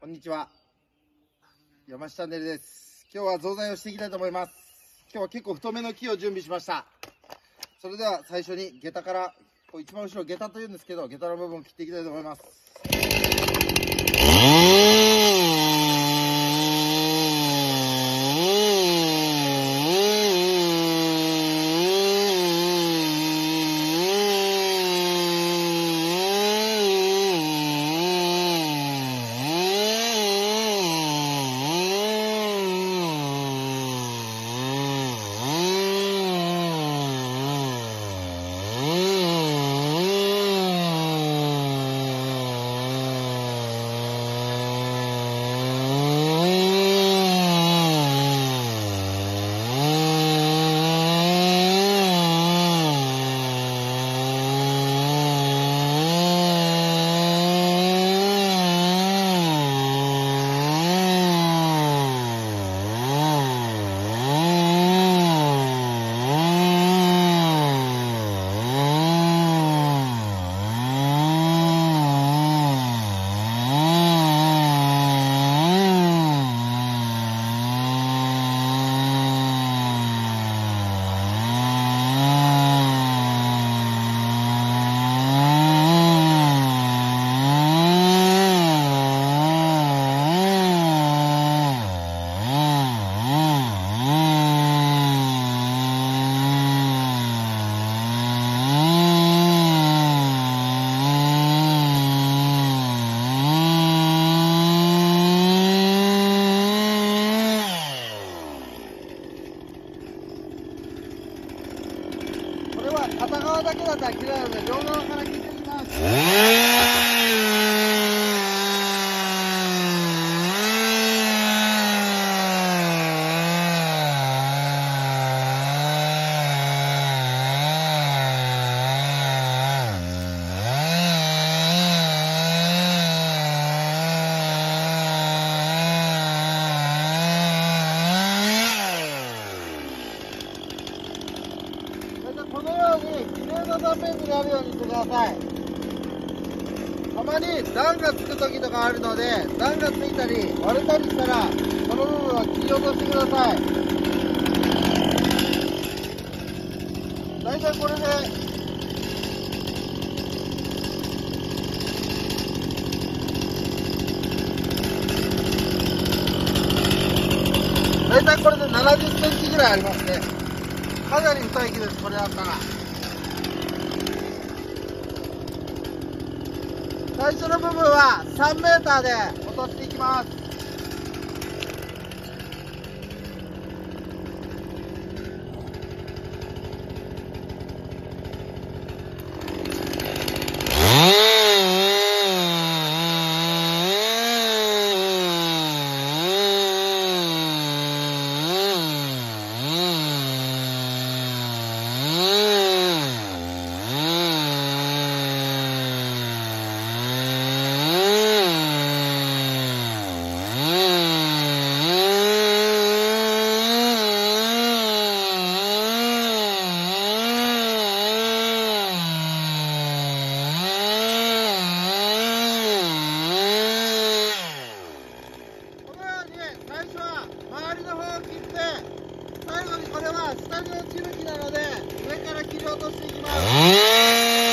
こんにちは。山下チャンネルです。今日は増材をしていきたいと思います。今日は結構太めの木を準備しました。それでは最初に下駄から、こう一番後ろ下駄というんですけど、下駄の部分を切っていきたいと思います。これは片側だけだったら切れないの、両側から切ってみます。それでこのように綺麗な断面になるようにしてくださいたまに段がつく時とかあるので段がついたり割れたりしたらこの部分は切り落としてください。大体これで大体これで70センチぐらいありますね。かなり太い木です、これだったら。最初の部分は 3m で落としていきます。最初は周りの方を切って最後にこれは下に落ちる木なので上から切り落としていきます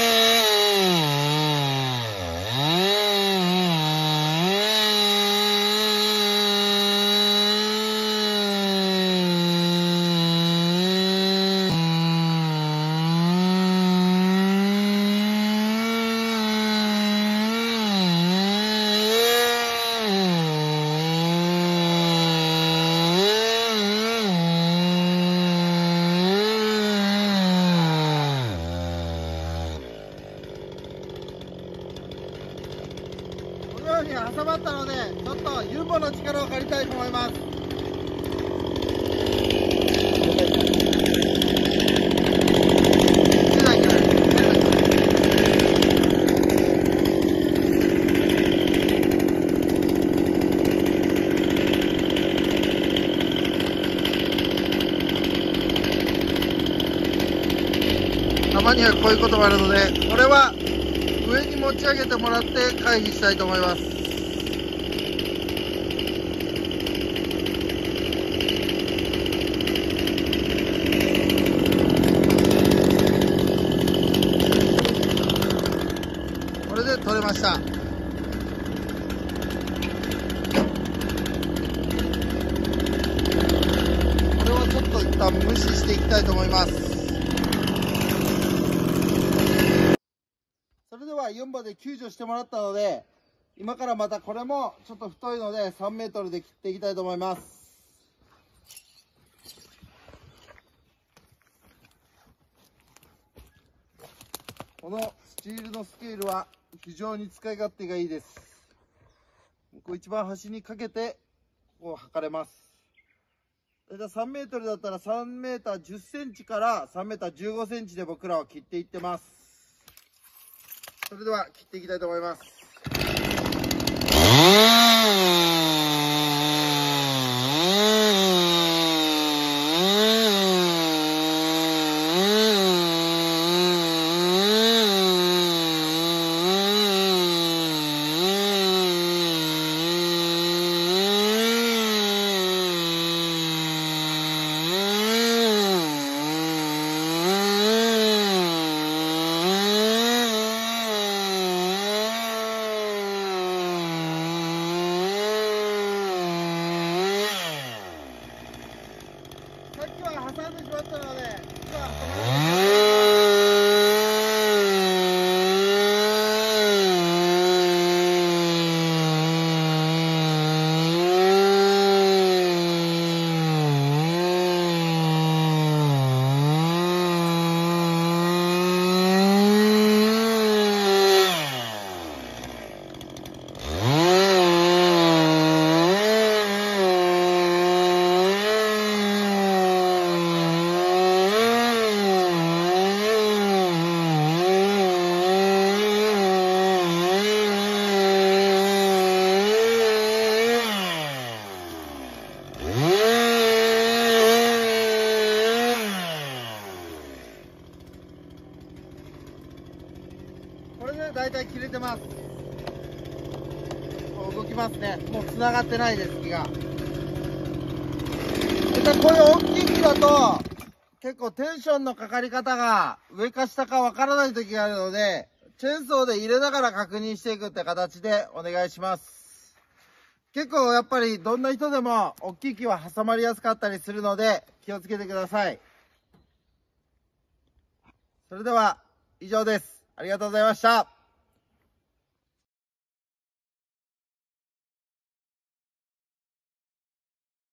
このように挟まったのでちょっとユンボの力を借りたいと思います。たまにはこういうこともあるのでこれは上に持ち上げてもらって回避したいと思います。無視していきたいと思います。それでは4番で救助してもらったので、今からまたこれもちょっと太いので3メートルで切っていきたいと思います。このスチールのスケールは非常に使い勝手がいいです。こう一番端にかけて、こう測れます。3メートルだったら3メーター10センチから3メーター15センチで僕らは切っていってます。それでは切っていきたいと思います。挟んでしまったので、さあ、大体切れてます。動きますね。もう繋がってないです木が。でこういう大きい木だと結構テンションのかかり方が上か下かわからない時があるのでチェーンソーで入れながら確認していくって形でお願いします。結構やっぱりどんな人でも大きい木は挟まりやすかったりするので気をつけてください。それでは以上です。ありがとうございました。